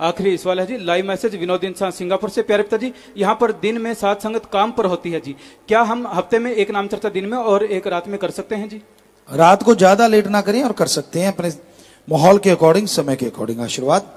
आखिरी सवाल है जी लाइव मैसेज विनोद इंसान सिंगापुर से। प्यारे पिताजी, यहाँ पर दिन में सात संगत काम पर होती है जी। क्या हम हफ़्ते में एक नाम चर्चा दिन में और एक रात में कर सकते हैं जी? रात को ज़्यादा लेट ना करें और कर सकते हैं अपने माहौल के अकॉर्डिंग समय के अकॉर्डिंग आशीर्वाद।